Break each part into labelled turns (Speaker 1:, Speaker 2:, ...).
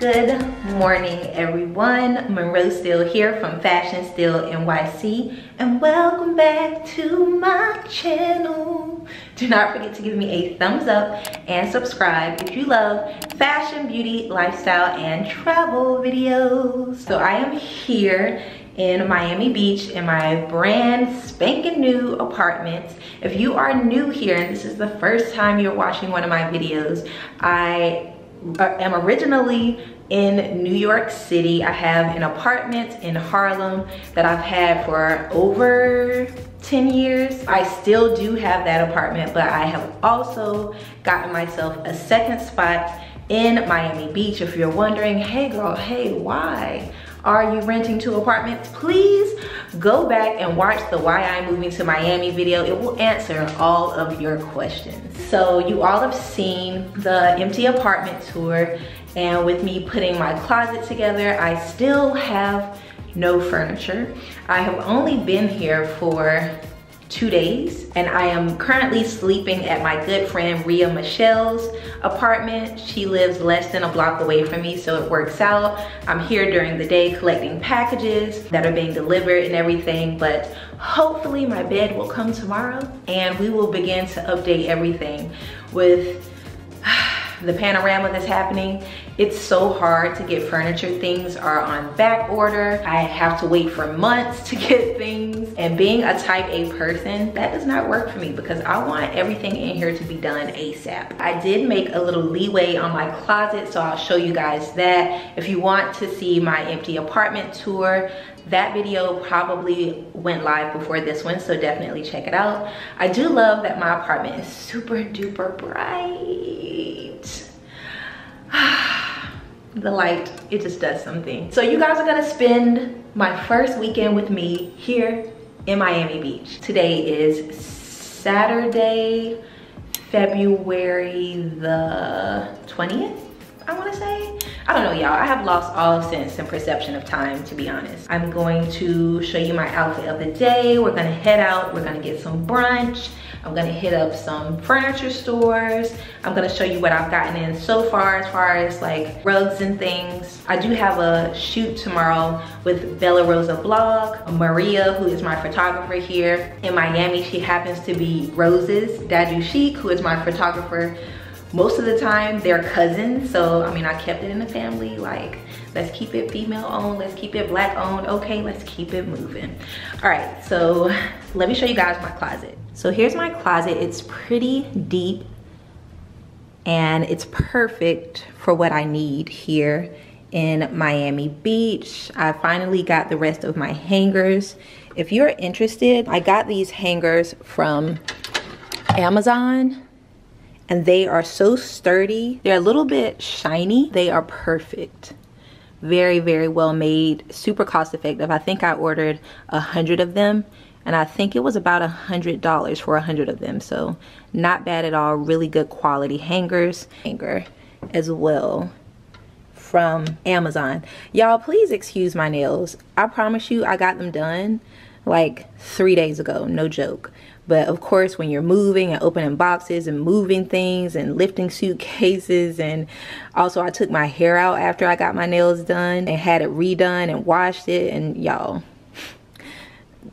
Speaker 1: Good morning, everyone. Monroe Steele here from Fashion Steele NYC, and welcome back to my channel. Do not forget to give me a thumbs up and subscribe if you love fashion, beauty, lifestyle, and travel videos. So I am here in Miami Beach in my brand spanking new apartment. If you are new here and this is the first time you're watching one of my videos, I Uh, am originally in New York City. I have an apartment in Harlem that I've had for over 10 years. I still do have that apartment, but I have also gotten myself a second spot in Miami Beach. If you're wondering, hey girl, hey, why? Are you renting two apartments? Please go back and watch the why I'm moving to Miami video. It will answer all of your questions. So you all have seen the empty apartment tour and with me putting my closet together, I still have no furniture. I have only been here for two days and I am currently sleeping at my good friend Ria Michelle's apartment. She lives less than a block away from me so it works out. I'm here during the day collecting packages that are being delivered and everything but hopefully my bed will come tomorrow and we will begin to update everything with the panorama that's happening. It's so hard to get furniture. Things are on back order. I have to wait for months to get things. And being a type A person, that does not work for me because I want everything in here to be done ASAP. I did make a little leeway on my closet, so I'll show you guys that. If you want to see my empty apartment tour, that video probably went live before this one, so definitely check it out. I do love that my apartment is super duper bright. Ah. The light, it just does something. So you guys are gonna spend my first weekend with me here in Miami Beach. Today is Saturday, February the 20th, I wanna say. I don't know y'all, I have lost all sense and perception of time to be honest. I'm going to show you my outfit of the day. We're gonna head out, we're gonna get some brunch. I'm gonna hit up some furniture stores. I'm gonna show you what I've gotten in so far as far as like rugs and things. I do have a shoot tomorrow with Bella Rosa Blog. Maria, who is my photographer here in Miami, she happens to be Rose's Dadu Chic, who is my photographer most of the time they're cousins so i mean i kept it in the family like let's keep it female owned let's keep it black owned okay let's keep it moving all right so let me show you guys my closet so here's my closet it's pretty deep and it's perfect for what i need here in miami beach i finally got the rest of my hangers if you're interested i got these hangers from amazon and they are so sturdy. They're a little bit shiny. They are perfect. Very, very well made, super cost effective. I think I ordered a hundred of them and I think it was about a hundred dollars for a hundred of them. So not bad at all, really good quality hangers. Hanger as well from Amazon. Y'all, please excuse my nails. I promise you I got them done like three days ago, no joke. But of course, when you're moving and opening boxes and moving things and lifting suitcases, and also I took my hair out after I got my nails done and had it redone and washed it, and y'all,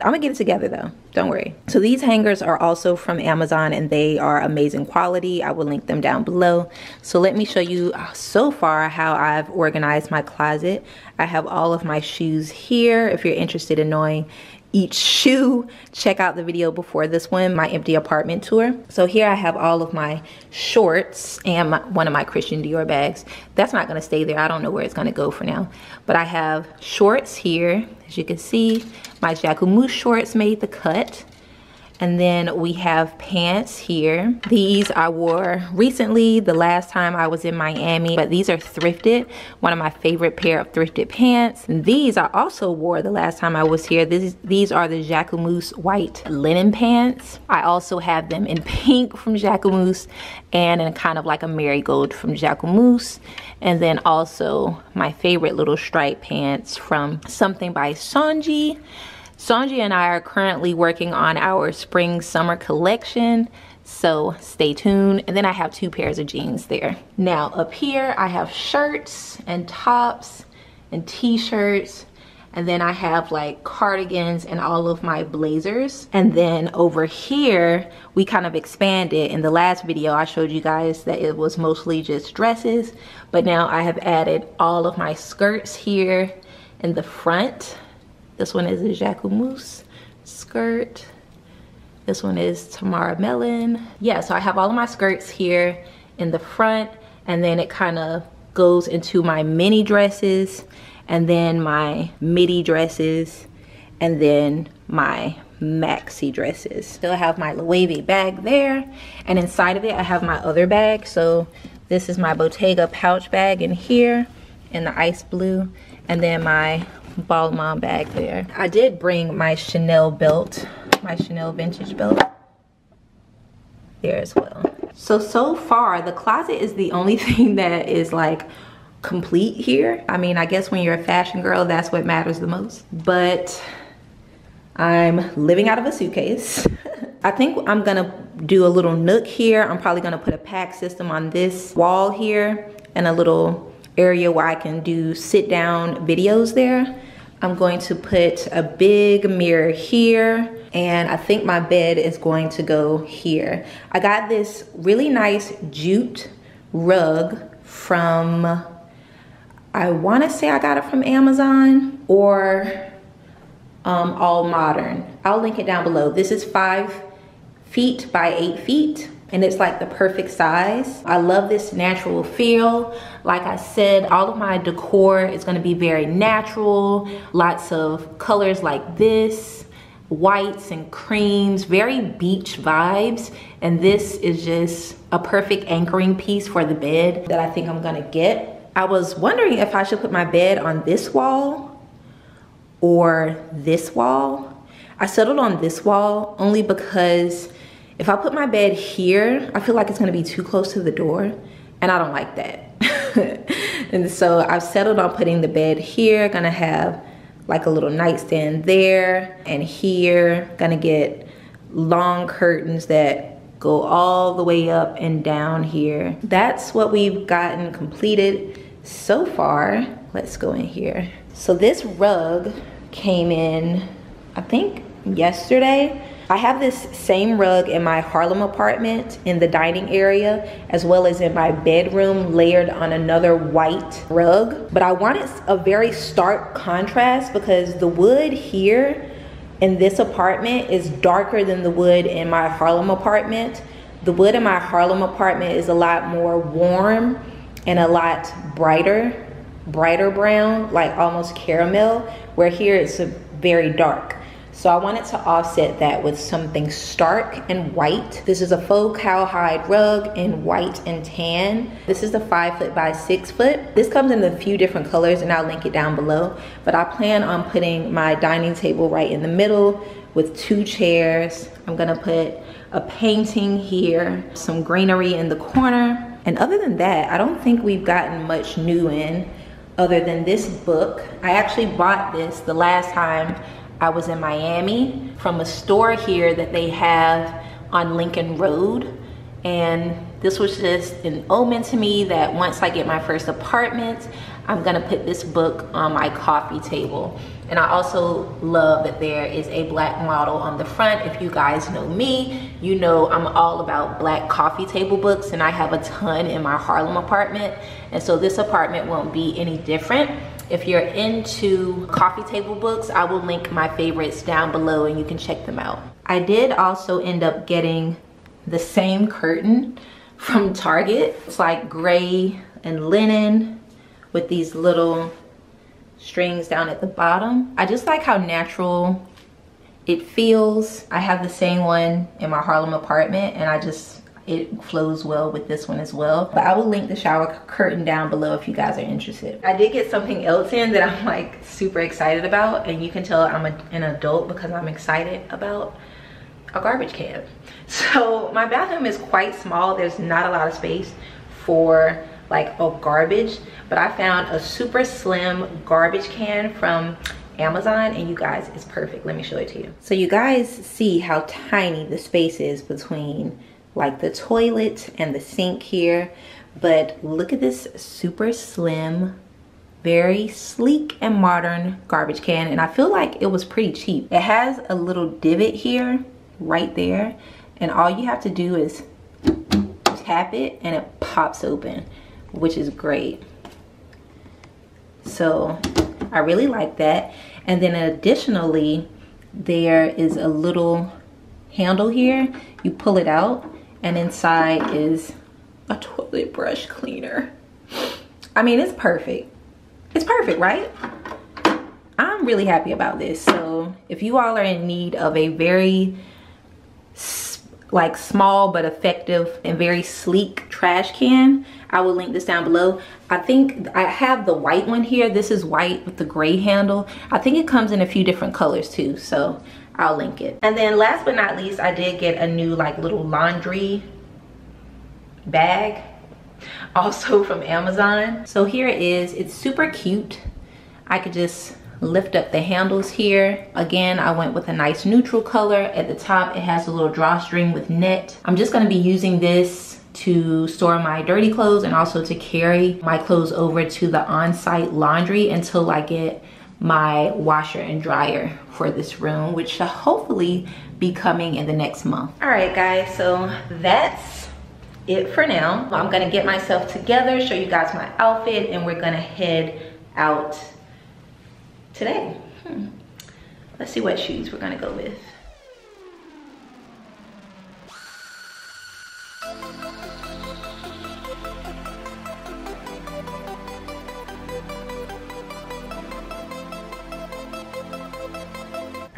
Speaker 1: I'm gonna get it together though, don't worry. So these hangers are also from Amazon and they are amazing quality. I will link them down below. So let me show you uh, so far how I've organized my closet. I have all of my shoes here if you're interested in knowing each shoe. Check out the video before this one my empty apartment tour. So here i have all of my shorts and my, one of my christian dior bags. That's not going to stay there. I don't know where it's going to go for now. But i have shorts here as you can see. My jacquemus shorts made the cut and then we have pants here. These I wore recently, the last time I was in Miami, but these are thrifted. One of my favorite pair of thrifted pants. These I also wore the last time I was here. This, these are the Jacquemus white linen pants. I also have them in pink from Jacquemus and in kind of like a marigold from Jacquemus. And then also my favorite little stripe pants from Something by Sonjia. Sonjia and I are currently working on our spring summer collection. So stay tuned. And then I have two pairs of jeans there. Now up here, I have shirts and tops and t-shirts and then I have like cardigans and all of my blazers. And then over here, we kind of expanded. In the last video, I showed you guys that it was mostly just dresses, but now I have added all of my skirts here in the front. This one is a Jacquemus skirt. This one is Tamara Mellon. Yeah, so I have all of my skirts here in the front and then it kind of goes into my mini dresses and then my midi dresses and then my maxi dresses. Still have my Loewe bag there and inside of it I have my other bag. So this is my Bottega pouch bag in here in the ice blue and then my Balmain bag there. I did bring my Chanel belt, my Chanel vintage belt there as well. So, so far the closet is the only thing that is like complete here. I mean, I guess when you're a fashion girl, that's what matters the most. But I'm living out of a suitcase. I think I'm gonna do a little nook here. I'm probably gonna put a pack system on this wall here and a little area where I can do sit down videos there. I'm going to put a big mirror here and I think my bed is going to go here. I got this really nice jute rug from I want to say I got it from Amazon or um, AllModern. I'll link it down below. This is five feet by eight feet and it's like the perfect size. I love this natural feel. Like I said, all of my decor is gonna be very natural, lots of colors like this, whites and creams, very beach vibes. And this is just a perfect anchoring piece for the bed that I think I'm gonna get. I was wondering if I should put my bed on this wall or this wall. I settled on this wall only because if I put my bed here, I feel like it's gonna be too close to the door and I don't like that. and so I've settled on putting the bed here, gonna have like a little nightstand there and here, gonna get long curtains that go all the way up and down here. That's what we've gotten completed so far, let's go in here. So this rug came in, I think yesterday. I have this same rug in my Harlem apartment in the dining area, as well as in my bedroom layered on another white rug. But I wanted a very stark contrast because the wood here in this apartment is darker than the wood in my Harlem apartment. The wood in my Harlem apartment is a lot more warm and a lot brighter, brighter brown, like almost caramel, where here it's a very dark. So I wanted to offset that with something stark and white. This is a faux cowhide rug in white and tan. This is the five foot by six foot. This comes in a few different colors and I'll link it down below. But I plan on putting my dining table right in the middle with two chairs. I'm gonna put a painting here, some greenery in the corner, and other than that, I don't think we've gotten much new in other than this book. I actually bought this the last time I was in Miami from a store here that they have on Lincoln Road. And this was just an omen to me that once I get my first apartment, I'm gonna put this book on my coffee table. And I also love that there is a black model on the front. If you guys know me, you know I'm all about black coffee table books and I have a ton in my Harlem apartment. And so this apartment won't be any different. If you're into coffee table books, I will link my favorites down below and you can check them out. I did also end up getting the same curtain from Target. It's like gray and linen with these little strings down at the bottom. I just like how natural it feels. I have the same one in my Harlem apartment and I just, it flows well with this one as well. But I will link the shower curtain down below if you guys are interested. I did get something else in that I'm like super excited about and you can tell I'm a, an adult because I'm excited about a garbage can. So my bathroom is quite small. There's not a lot of space for like a garbage but i found a super slim garbage can from amazon and you guys it's perfect let me show it to you so you guys see how tiny the space is between like the toilet and the sink here. But look at this super slim, very sleek and modern garbage can. And I feel like it was pretty cheap. It has a little divot here, right there. And all you have to do is tap it and it pops open, which is great. So I really like that. And then additionally, there is a little handle here. You pull it out and inside is a toilet brush cleaner. I mean, it's perfect. It's perfect, right? I'm really happy about this. So if you all are in need of a very like small but effective and very sleek trash can i will link this down below i think i have the white one here this is white with the gray handle i think it comes in a few different colors too so i'll link it and then last but not least i did get a new like little laundry bag also from amazon so here it is it's super cute i could just lift up the handles here. Again, I went with a nice neutral color. At the top, it has a little drawstring with net. I'm just gonna be using this to store my dirty clothes and also to carry my clothes over to the on-site laundry until I get my washer and dryer for this room, which should hopefully be coming in the next month. All right, guys, so that's it for now. I'm gonna get myself together, show you guys my outfit, and we're gonna head out today. Hmm. Let's see what shoes we're gonna go with.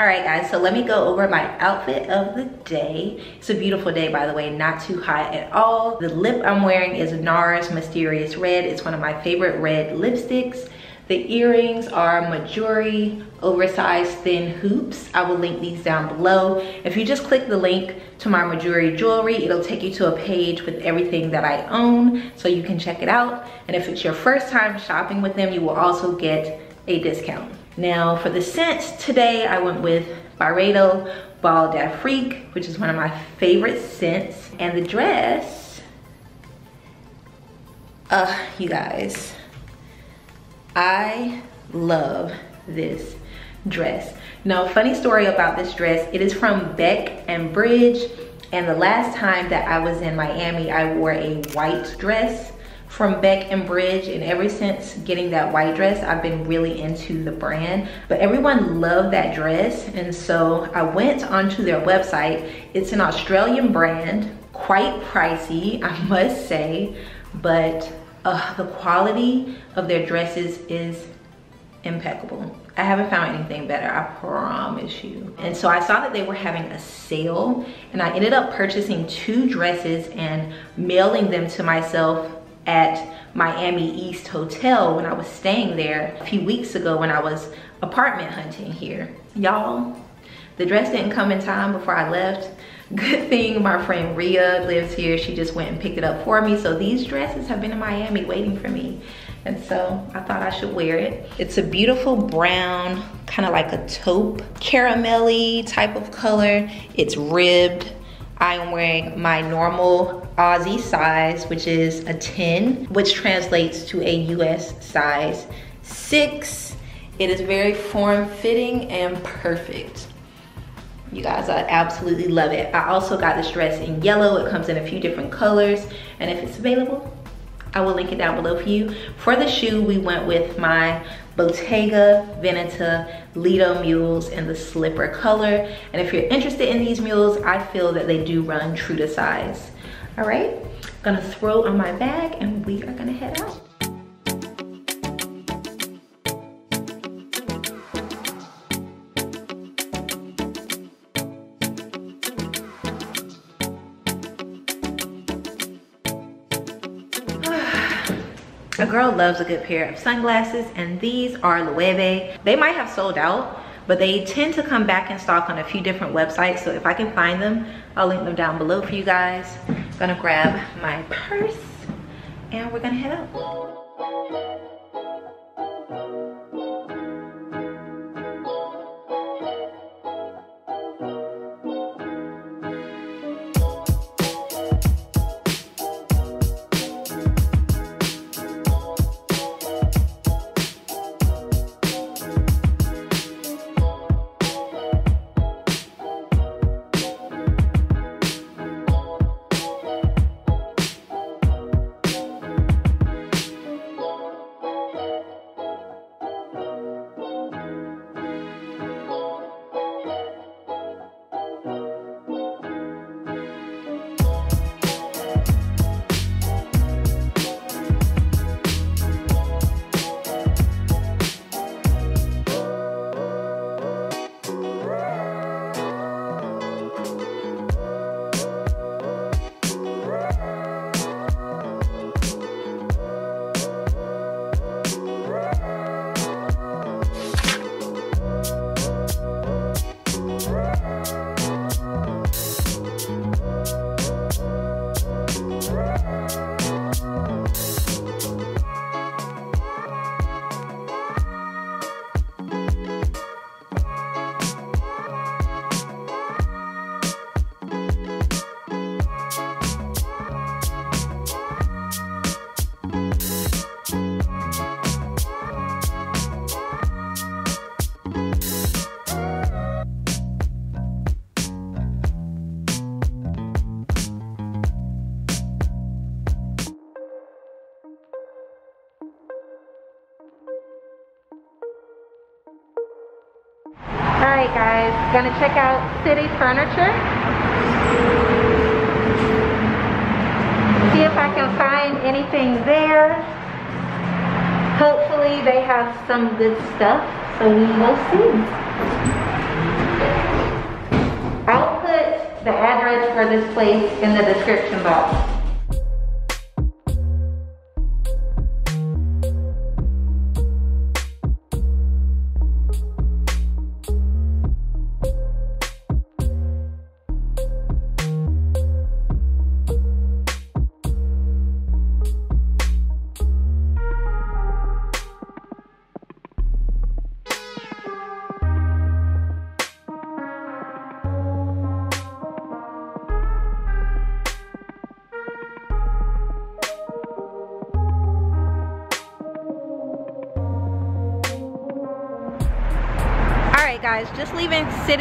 Speaker 1: All right guys, so let me go over my outfit of the day. It's a beautiful day by the way, not too hot at all. The lip I'm wearing is NARS Mysterious Red. It's one of my favorite red lipsticks. The earrings are Mejuri oversized thin hoops. I will link these down below. If you just click the link to my Mejuri jewelry, it'll take you to a page with everything that I own so you can check it out. And if it's your first time shopping with them, you will also get a discount. Now for the scents, today I went with Byredo Bal d'Afrique, which is one of my favorite scents. And the dress, uh, you guys, I love this dress. Now, funny story about this dress, it is from Bec and Bridge. And the last time that I was in Miami, I wore a white dress from Bec and Bridge and ever since getting that white dress I've been really into the brand but everyone loved that dress and so I went onto their website it's an Australian brand quite pricey I must say but uh, the quality of their dresses is impeccable. I haven't found anything better, I promise you. And so I saw that they were having a sale and I ended up purchasing two dresses and mailing them to myself at Miami East Hotel when I was staying there a few weeks ago when I was apartment hunting here. Y'all, the dress didn't come in time before I left. Good thing my friend Ria lives here. She just went and picked it up for me. So these dresses have been in Miami waiting for me. And so I thought I should wear it. It's a beautiful brown, kind of like a taupe, caramelly type of color. It's ribbed. I am wearing my normal Aussie size, which is a 10, which translates to a US size six. It is very form-fitting and perfect. You guys, I absolutely love it. I also got this dress in yellow. It comes in a few different colors. And if it's available, I will link it down below for you. For the shoe, we went with my Bottega Veneta Lido mules in the slipper color. And if you're interested in these mules, I feel that they do run true to size. All right, gonna throw on my bag and we are gonna head out. Girl loves a good pair of sunglasses and these are Loewe. They might have sold out, but they tend to come back in stock on a few different websites. So if I can find them, I'll link them down below for you guys. I'm gonna grab my purse and we're gonna head out. Gonna check out City Furniture. See if I can find anything there. Hopefully they have some good stuff, so we will see. I'll put the address for this place in the description box.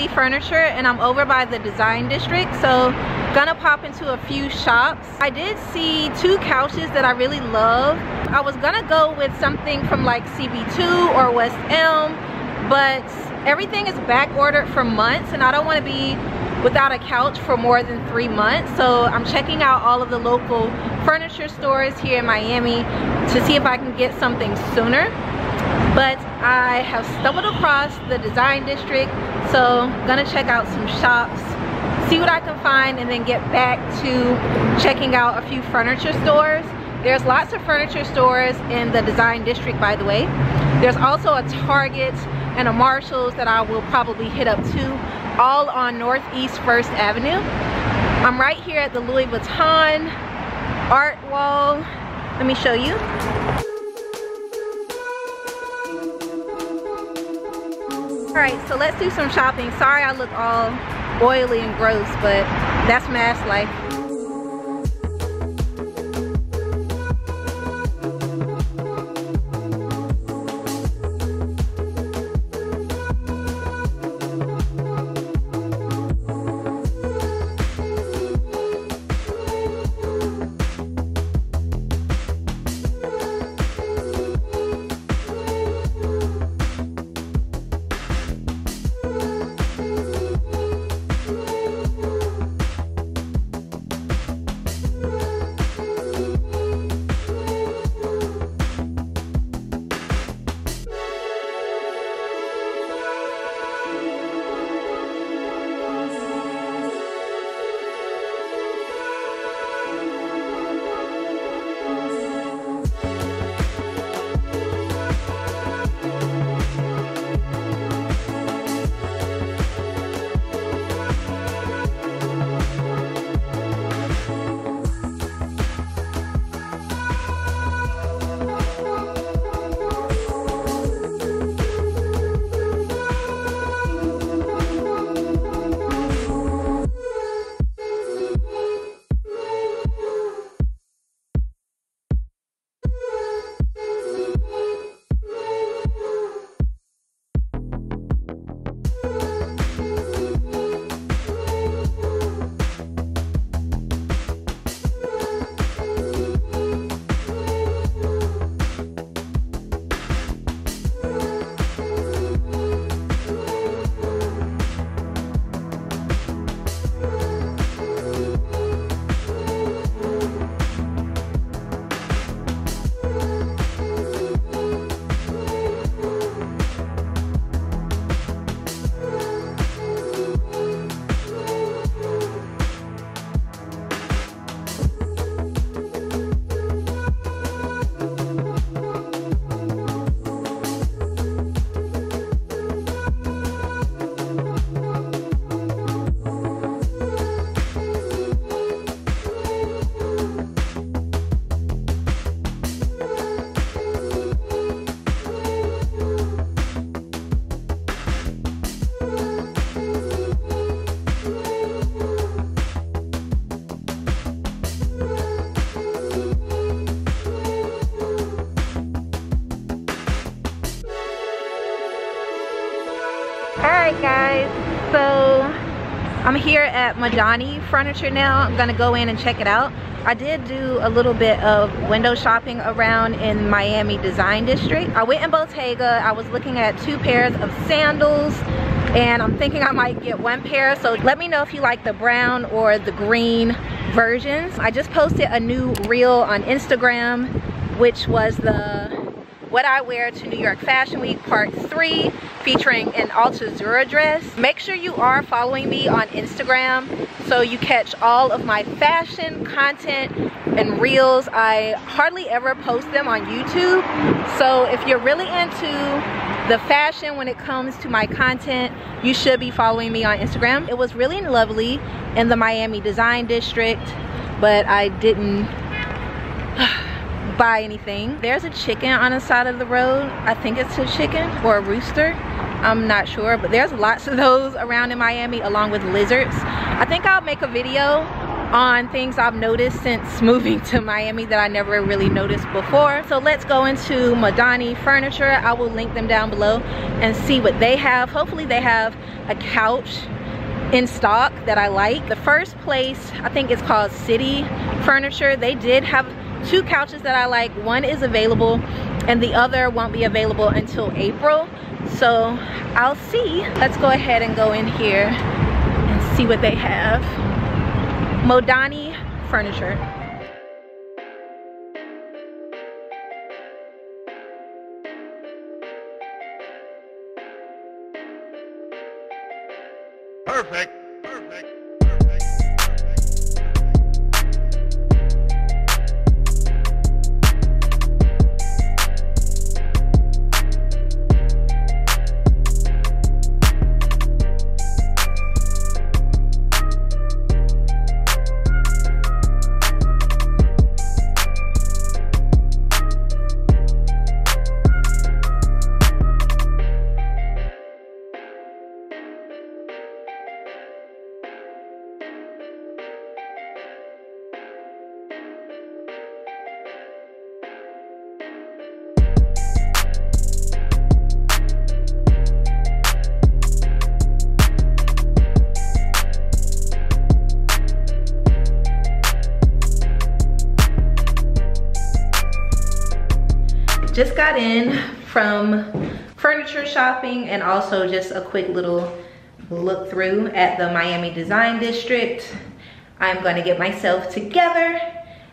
Speaker 1: Furniture and i'm over by the design district so gonna pop into a few shops. I did see two couches that i really love. I was gonna go with something from like cb2 or west elm but everything is back ordered for months and i don't want to be without a couch for more than three months so i'm checking out all of the local furniture stores here in miami to see if i can get something sooner but I have stumbled across the design district so I'm gonna check out some shops see what I can find and then get back to checking out a few furniture stores. There's lots of furniture stores in the design district by the way. There's also a Target and a Marshalls that I will probably hit up too all on Northeast First Avenue. I'm right here at the Louis Vuitton art wall. Let me show you all right so let's do some shopping. Sorry i look all oily and gross but that's mass life here at Modani Furniture now I'm gonna go in and check it out I did do a little bit of window shopping around in Miami Design District I went in Bottega I was looking at two pairs of sandals and I'm thinking I might get one pair. So let me know if you like the brown or the green versions. I just posted a new reel on Instagram, which was the what I wear to New York Fashion Week part three featuring an Altuzarra dress. Make sure you are following me on Instagram so you catch all of my fashion content and reels. I hardly ever post them on YouTube. So if you're really into the fashion when it comes to my content, you should be following me on Instagram. It was really lovely in the Miami Design District, but I didn't buy anything. There's a chicken on the side of the road. I think it's a chicken or a rooster. I'm not sure, but there's lots of those around in Miami along with lizards. I think I'll make a video on things I've noticed since moving to Miami that I never really noticed before. So let's go into Modani Furniture. I will link them down below and see what they have. Hopefully they have a couch in stock that I like. The first place, I think it's called City Furniture. They did have two couches that I like. One is available and the other won't be available until April. So I'll see. Let's go ahead and go in here and see what they have. Modani Furniture.
Speaker 2: Perfect.
Speaker 1: Shopping and also just a quick little look through at the Miami Design District. I'm gonna get myself together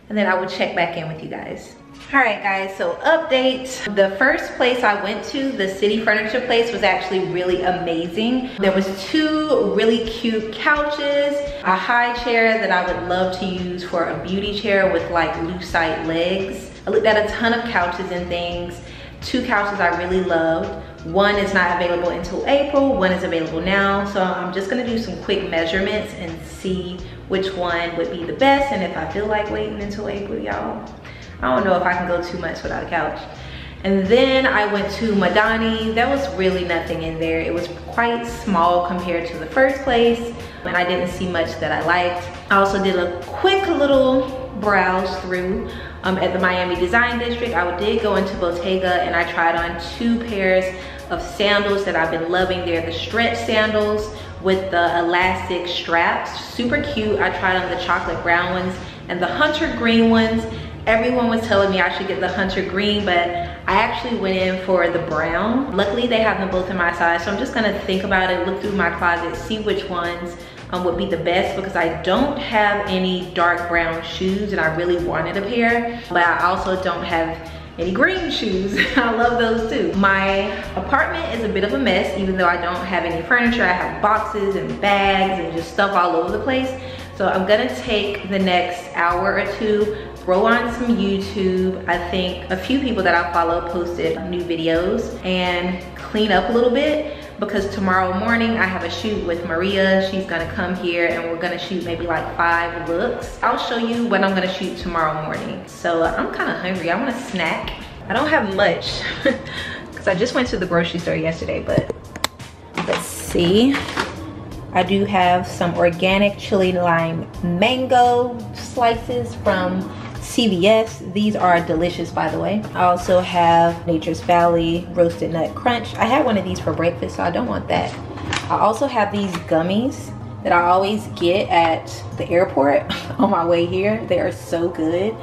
Speaker 1: and then I will check back in with you guys. All right guys, so update. The first place I went to, the city furniture place was actually really amazing. There was two really cute couches, a high chair that I would love to use for a beauty chair with like lucite legs. I looked at a ton of couches and things. Two couches I really loved. One is not available until April, one is available now. So I'm just gonna do some quick measurements and see which one would be the best and if I feel like waiting until April, y'all. I don't know if I can go too much without a couch. And then I went to Modani. There was really nothing in there. It was quite small compared to the first place. And I didn't see much that I liked. I also did a quick little browse through um, at the Miami Design District. I did go into Bottega and I tried on two pairs of sandals that I've been loving. They're the stretch sandals with the elastic straps. Super cute. I tried on the chocolate brown ones and the hunter green ones everyone was telling me I should get the hunter green, but I actually went in for the brown. Luckily, they have them both in my size, so I'm just gonna think about it, look through my closet, see which ones um, would be the best because I don't have any dark brown shoes and I really wanted a pair, but I also don't have any green shoes. I love those too. My apartment is a bit of a mess, even though I don't have any furniture. I have boxes and bags and just stuff all over the place. So I'm gonna take the next hour or two throw on some YouTube. I think a few people that I follow posted new videos and clean up a little bit because tomorrow morning I have a shoot with Maria. She's gonna come here and we're gonna shoot maybe like five looks. I'll show you what I'm gonna shoot tomorrow morning. So uh, I'm kinda hungry, I want a snack. I don't have much because I just went to the grocery store yesterday, but let's see. I do have some organic chili lime mango slices from CVS. These are delicious, by the way. I also have Nature's Valley Roasted Nut Crunch. I had one of these for breakfast, so I don't want that. I also have these gummies that I always get at the airport on my way here. They are so good.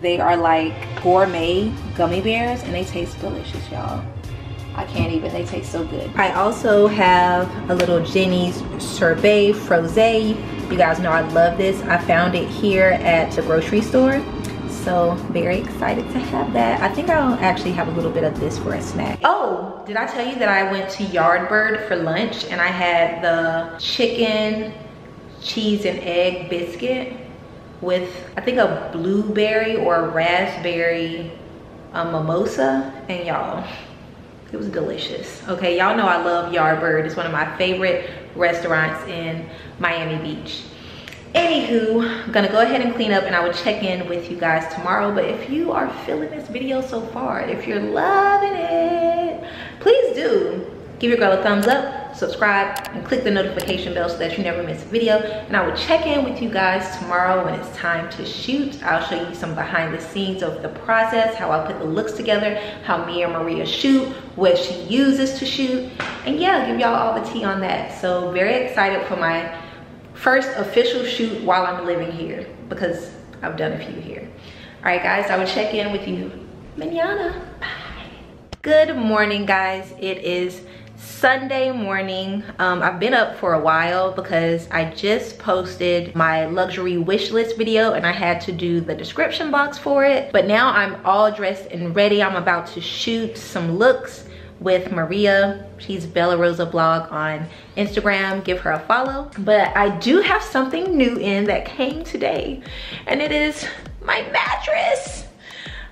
Speaker 1: They are like gourmet gummy bears and they taste delicious, y'all.
Speaker 2: I can't even, they taste so good.
Speaker 1: I also have a little Jeni's Sorbet Frosé. You guys know I love this. I found it here at the grocery store. So very excited to have that. I think I'll actually have a little bit of this for a snack. Oh, did I tell you that I went to Yardbird for lunch and I had the chicken, cheese and egg biscuit with I think a blueberry or a raspberry a mimosa and y'all it was delicious okay y'all know i love yardbird it's one of my favorite restaurants in miami beach anywho i'm gonna go ahead and clean up and i will check in with you guys tomorrow. But if you are feeling this video so far if you're loving it please do. Give your girl a thumbs up subscribe and click the notification bell so that you never miss a video. And i will check in with you guys tomorrow when it's time to shoot. I'll show you some behind the scenes of the process how i put the looks together how me and maria shoot what she uses to shoot. And yeah give y'all all the tea on that. So very excited for my first official shoot while i'm living here because i've done a few here all right guys i will check in with you manana bye good morning guys it is Sunday morning. Um, I've been up for a while because I just posted my luxury wish list video and I had to do the description box for it. But now I'm all dressed and ready. I'm about to shoot some looks with Maria. She's Bella Rosa Blog on Instagram. Give her a follow. But I do have something new in that came today and it is my mattress.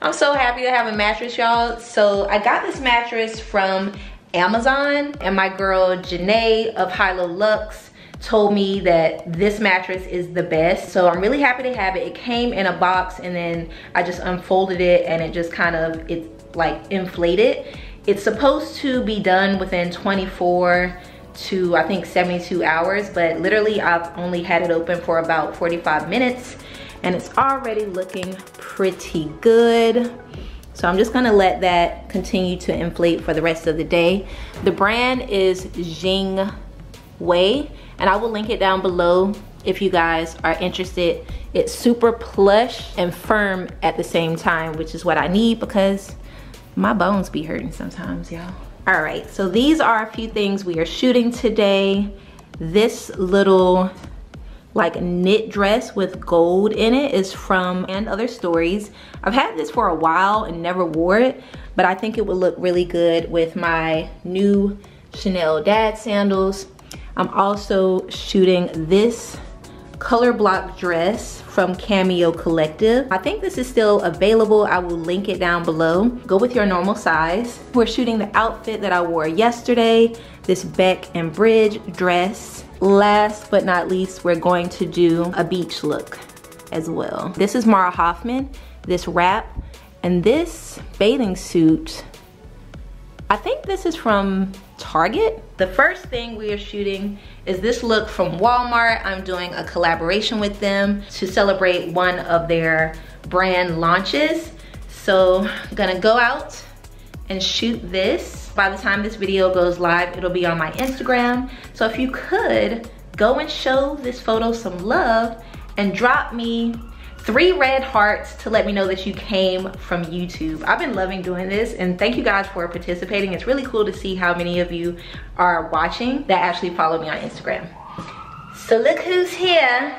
Speaker 1: I'm so happy to have a mattress, y'all. So I got this mattress from Amazon and my girl Janae of Hilo Lux told me that this mattress is the best. So I'm really happy to have it. It came in a box and then I just unfolded it and it just kind of, it's like inflated. It's supposed to be done within 24 to I think 72 hours, but literally I've only had it open for about 45 minutes and it's already looking pretty good. So I'm just gonna let that continue to inflate for the rest of the day. The brand is Jing Wei, and I will link it down below if you guys are interested. It's super plush and firm at the same time, which is what I need because my bones be hurting sometimes, y'all. All right, so these are a few things we are shooting today. This little like knit dress with gold in it is from and other stories i've had this for a while and never wore it but i think it would look really good with my new chanel dad sandals i'm also shooting this color block dress from C/Meo Collective. I think this is still available. I will link it down below. Go with your normal size. We're shooting the outfit that i wore yesterday this Bec and Bridge dress. Last but not least, we're going to do a beach look as well. This is Mara Hoffman, this wrap, and this bathing suit, I think this is from Target. The first thing we are shooting is this look from Walmart. I'm doing a collaboration with them to celebrate one of their brand launches. So I'm gonna go out and shoot this by the time this video goes live, it'll be on my Instagram. So if you could, go and show this photo some love and drop me three red hearts to let me know that you came from YouTube. I've been loving doing this and thank you guys for participating. It's really cool to see how many of you are watching that actually follow me on Instagram. So look who's here.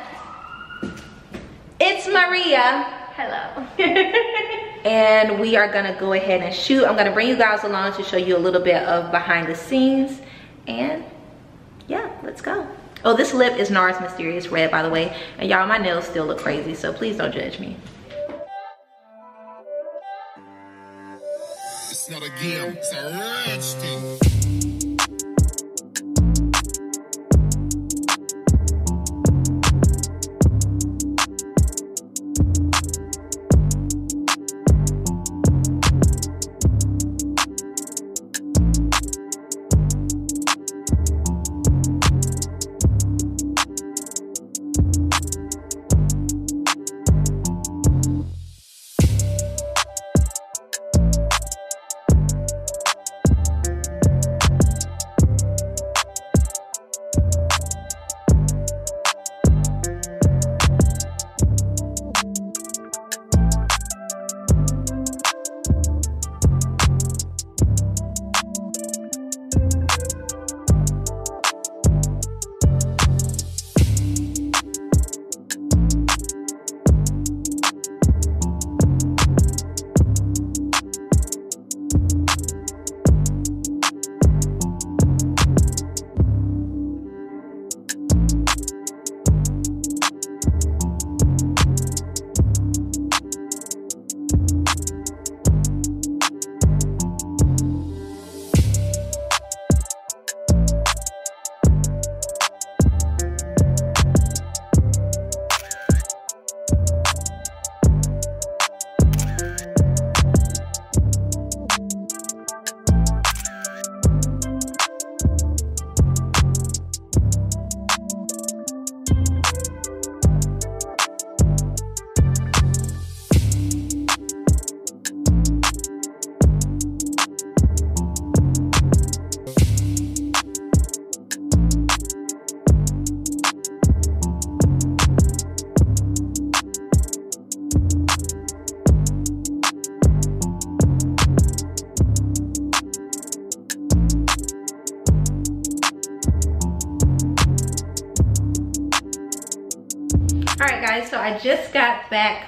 Speaker 1: It's Maria.
Speaker 2: Hello.
Speaker 1: and we are gonna go ahead and shoot. I'm gonna bring you guys along to show you a little bit of behind the scenes. And yeah, let's go. Oh, this lip is NARS Mysterious Red, by the way. And y'all, my nails still look crazy, so please don't judge me. It's not a game, it's a.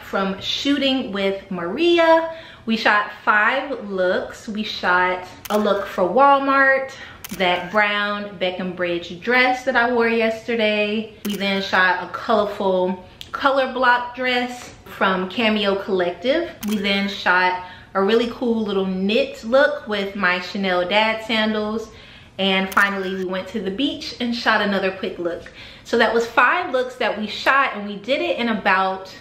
Speaker 1: from shooting with Maria. We shot five looks. We shot a look for Walmart, that brown Bec and Bridge dress that I wore yesterday. We then shot a colorful color block dress from C/Meo Collective. We then shot a really cool little knit look with my Chanel dad sandals. And finally, we went to the beach and shot another quick look. So that was five looks that we shot and we did it in about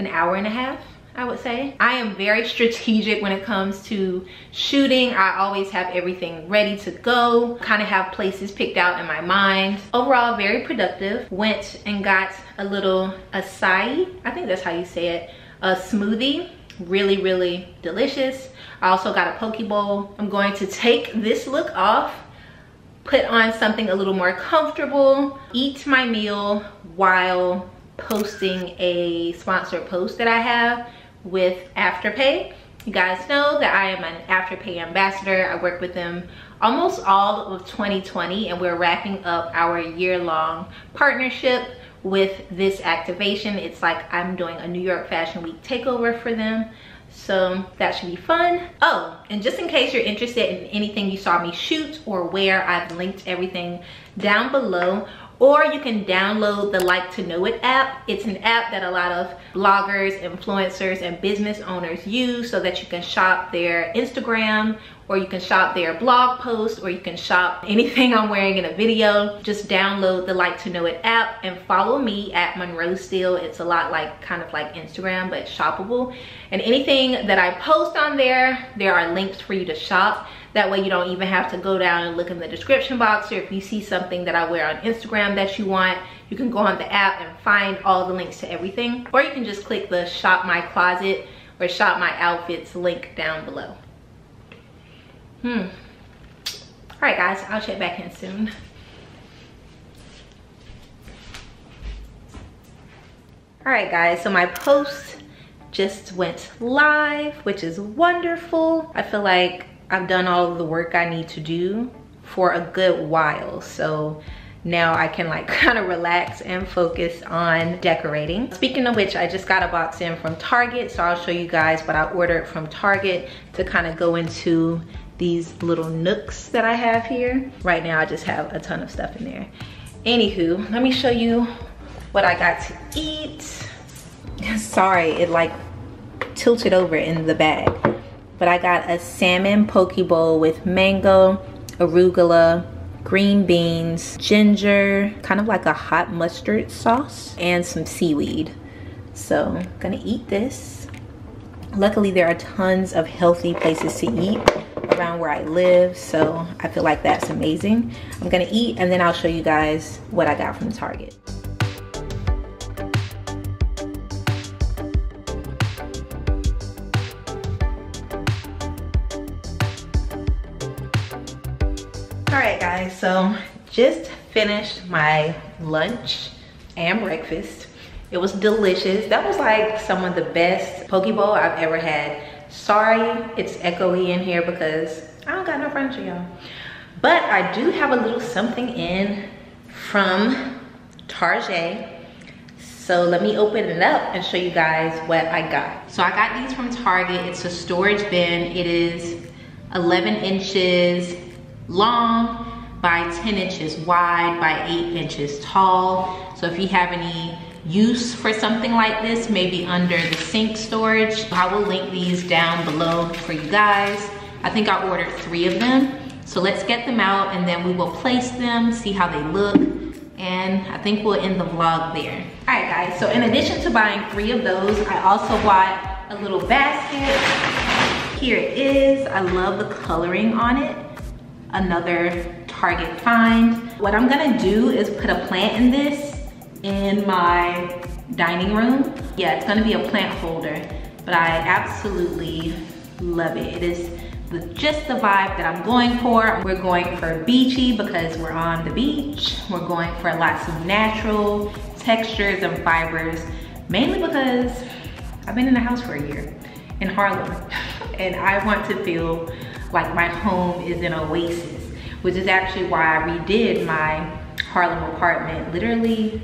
Speaker 1: an hour and a half. I would say. I am very strategic when it comes to shooting. I always have everything ready to go, kind of have places picked out in my mind. Overall, very productive. Went and got a little acai, I think that's how you say it, a smoothie. Really, really delicious. I also got a poke bowl. I'm going to take this look off, put on something a little more comfortable, eat my meal while posting a sponsored post that I have with Afterpay. You guys know that I am an Afterpay ambassador. I work with them almost all of 2020 and we're wrapping up our year-long partnership with this activation. It's like I'm doing a New York Fashion Week takeover for them. So that should be fun. Oh, and just in case you're interested in anything you saw me shoot or wear, I've linked everything down below or you can download the Like to Know It app. It's an app that a lot of bloggers, influencers, and business owners use so that you can shop their Instagram or you can shop their blog post or you can shop anything I'm wearing in a video. Just download the Like to Know It app and follow me at Monroe Steele. It's a lot like kind of like Instagram but shoppable. And anything that I post on there, there are links for you to shop. That way you don't even have to go down and look in the description box or if you see something that I wear on Instagram that you want, you can go on the app and find all the links to everything. Or you can just click the shop my closet or shop my outfits link down below. Hmm. All right guys, I'll check back in soon. All right guys, so my post just went live, which is wonderful. I feel like I've done all of the work I need to do for a good while. So now I can like kind of relax and focus on decorating. Speaking of which, I just got a box in from Target. So I'll show you guys what I ordered from Target to kind of go into these little nooks that I have here. Right now I just have a ton of stuff in there. Anywho, let me show you what I got to eat. Sorry, it like tilted over in the bag but I got a salmon poke bowl with mango, arugula, green beans, ginger, kind of like a hot mustard sauce, and some seaweed. So gonna eat this. Luckily, there are tons of healthy places to eat around where I live, so I feel like that's amazing. I'm gonna eat and then I'll show you guys what I got from Target. All right guys so just finished my lunch and breakfast it was delicious that was like some of the best poke bowl i've ever had sorry it's echoey in here because i don't got no furniture y'all but i do have a little something in from target so let me open it up and show you guys what I got. So I got these from Target. It's a storage bin. It is 11 inches long by 10 inches wide by 8 inches tall. So if you have any use for something like this, maybe under the sink storage, I will link these down below for you guys. I think I ordered three of them. So let's get them out and then we will place them, see how they look, and I think we'll end the vlog there. All right guys, so in addition to buying three of those, I also bought a little basket. Here it is, I love the coloring on it. Another Target find. What I'm gonna do is put a plant in this in my dining room. Yeah, it's gonna be a plant holder, but I absolutely love it. It is the, just the vibe that I'm going for. We're going for beachy because we're on the beach. We're going for lots of natural textures and fibers, mainly because I've been in the house for a year in Harlem and I want to feel like my home is an oasis which is actually why I redid my Harlem apartment literally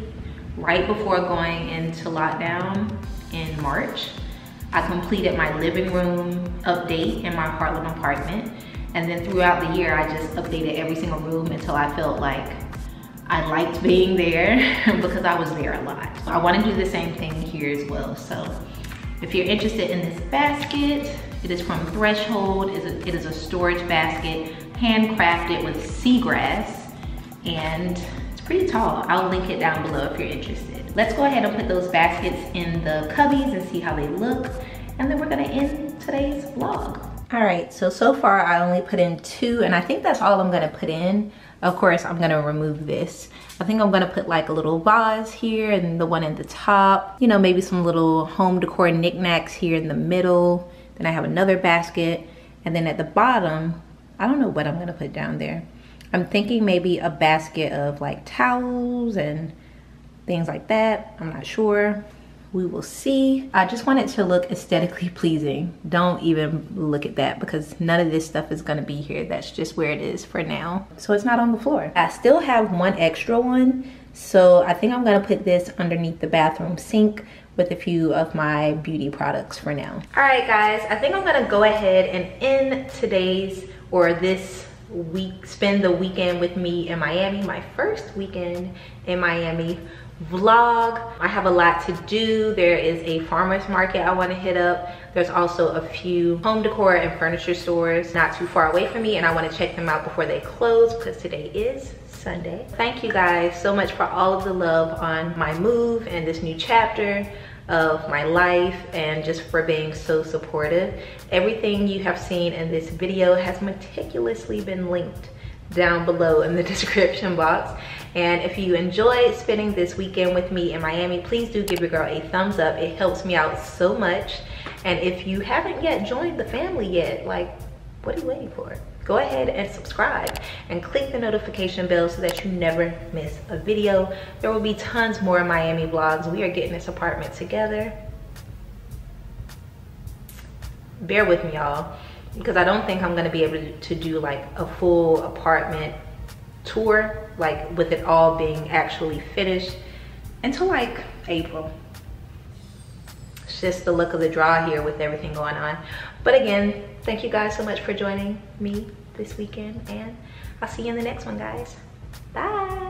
Speaker 1: right before going into lockdown in March, I completed my living room update in my Harlem apartment. And then throughout the year, I just updated every single room until I felt like I liked being there because I was there a lot. So I wanna do the same thing here as well. So if you're interested in this basket, it is from Threshold. It is a storage basket, handcrafted with seagrass, and pretty tall. I'll link it down below if you're interested. Let's go ahead and put those baskets in the cubbies and see how they look. And then we're gonna end today's vlog. All right, so, so far I only put in two and I think that's all I'm gonna put in. Of course, I'm gonna remove this. I think I'm gonna put like a little vase here and the one in the top. You know, maybe some little home decor knickknacks here in the middle. Then I have another basket. And then at the bottom, I don't know what I'm gonna put down there. I'm thinking maybe a basket of like towels and things like that. I'm not sure. We will see. I just want it to look aesthetically pleasing. Don't even look at that because none of this stuff is gonna be here. That's just where it is for now. So it's not on the floor. I still have one extra one. So I think I'm gonna put this underneath the bathroom sink with a few of my beauty products for now. All right guys, I think I'm gonna go ahead and end today's or this week, spend the weekend with me in Miami, my first weekend in Miami vlog. I have a lot to do. There is a farmer's market I want to hit up. There's also a few home decor and furniture stores not too far away from me and I want to check them out before they close because today is Sunday. Thank you guys so much for all of the love on my move and this new chapter of my life and just for being so supportive. Everything you have seen in this video has meticulously been linked down below in the description box. And if you enjoyed spending this weekend with me in Miami, please do give your girl a thumbs up. It helps me out so much. And if you haven't yet joined the family yet, like, what are you waiting for? Go ahead and subscribe and click the notification bell so that you never miss a video. There will be tons more Miami vlogs. We are getting this apartment together. Bear with me, y'all because I don't think I'm gonna be able to do like a full apartment tour, like with it all being actually finished until like April. It's just the look of the draw here with everything going on. But again, thank you guys so much for joining me this weekend and I'll see you in the next one, guys. Bye.